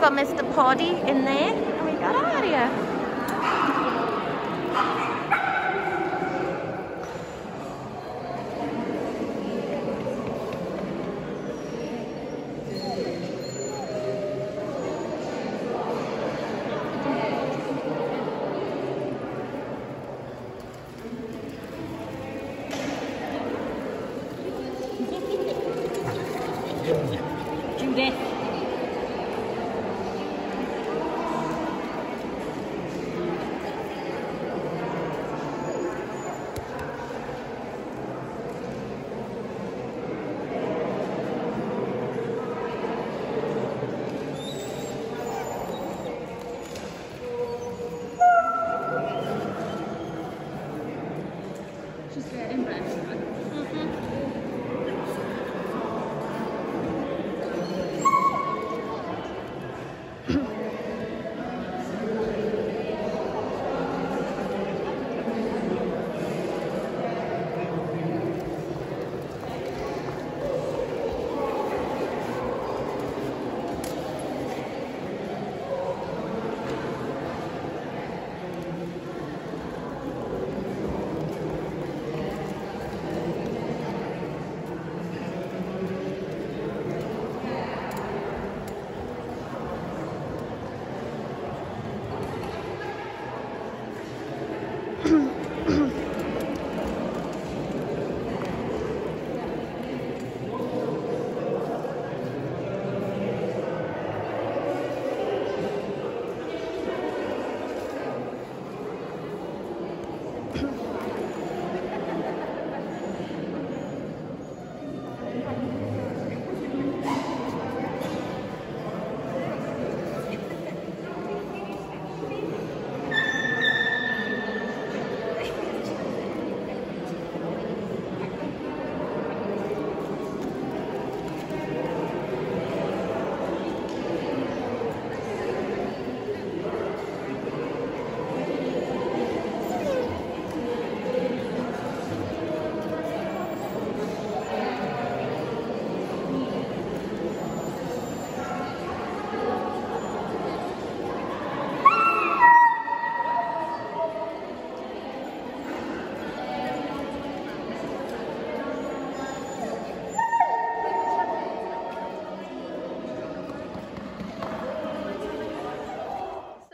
Got Mr. Poddy in there. And we got Aria. Judith. She's getting breast.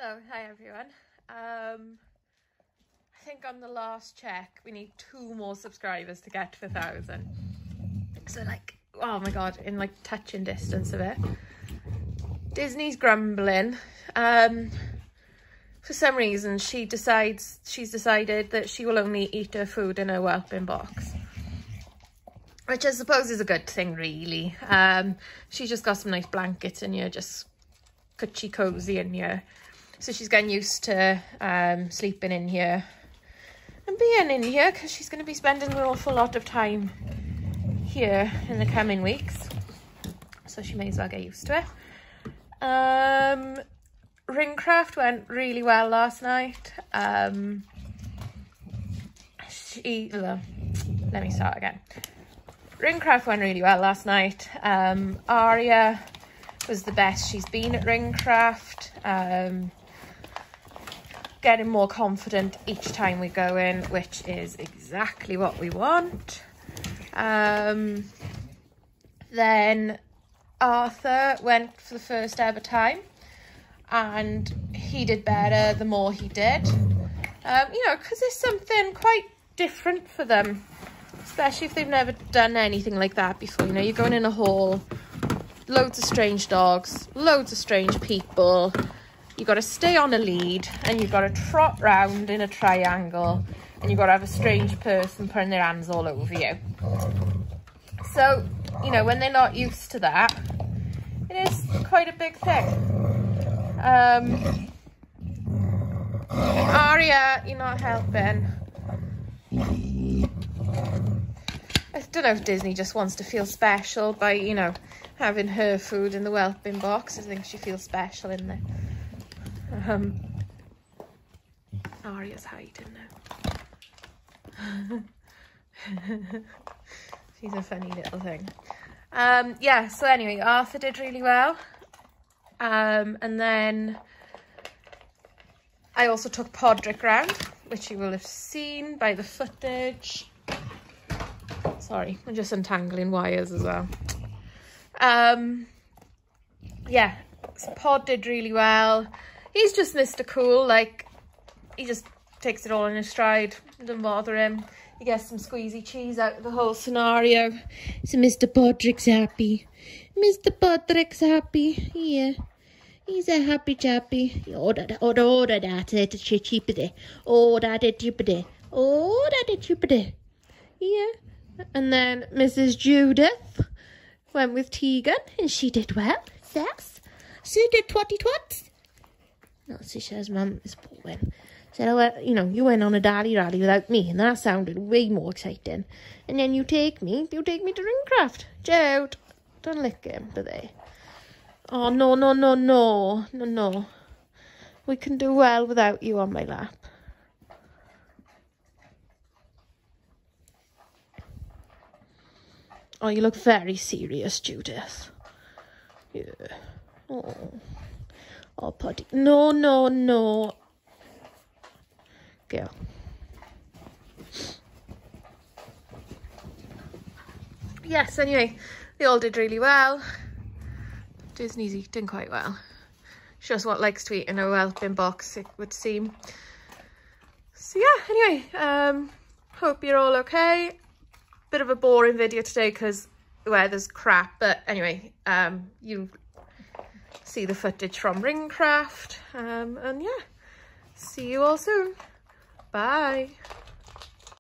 So, hi everyone. Um, I on the last check, we need two more subscribers to get to a thousand. So, like, oh my god, in like touching distance of it. Disney's grumbling. Um, for some reason, she decides she's decided that she will only eat her food in her whelping box. Which I suppose is a good thing, really. Um, she's just got some nice blankets in here, just cutchy cozy in here. So she's getting used to um, sleeping in here being in here because she's going to be spending an awful lot of time here in the coming weeks. So she may as well get used to it. Um, Ringcraft went really well last night. Um, she, let me start again. Ringcraft went really well last night. Um, Aria was the best she's been at Ringcraft. Um, getting more confident each time we go in, which is exactly what we want. Um, then Arthur went for the first ever time and he did better the more he did. Um, you know, because it's something quite different for them, especially if they've never done anything like that before. You know, you're going in a hall, loads of strange dogs, loads of strange people, you've got to stay on a lead and you've got to trot round in a triangle and you've got to have a strange person putting their hands all over you. So, you know, when they're not used to that, it is quite a big thing. Um, Aria, you're not helping. I don't know if Disney just wants to feel special by, you know, having her food in the whelping box. I think she feels special in there. Um, Aria's hiding now. She's a funny little thing. Um, yeah, so anyway, Arthur did really well. Um, and then I also took Podrick round, which you will have seen by the footage. Sorry, I'm just untangling wires as well. Um, yeah, so Pod did really well. He's just Mr. Cool, like, he just takes it all in his stride. Doesn't bother him. He gets some squeezy cheese out of the whole scenario. So Mr. Podrick's happy. Mr. Podrick's happy. Yeah. He's a happy chappy. That, oh, oh, that, that's it. Cheapity. Oh, that it, cheapity. Oh, that it, cheapity. Yeah. And then Mrs. Judith went with Tegan, and she did well. Yes. She did twatty twats. No, she says, Mum, it's Baldwin. Said, oh, well, you know, you went on a dally rally without me, and that sounded way more exciting. And then you take me, you take me to Ringcraft. Jude, don't lick him, do they? Oh, no, no, no, no, no, no. We can do well without you on my lap. Oh, you look very serious, Judith. Yeah. Oh. Oh, Putty. No, no, no. Go. Yes, anyway, they all did really well. Disney's eating quite well. Shows what likes to eat in a whelping box, it would seem. So yeah, anyway, um, hope you're all okay. Bit of a boring video today because the weather's crap, but anyway, um, you see the footage from Ringcraft, um, and yeah, see you all soon. Bye.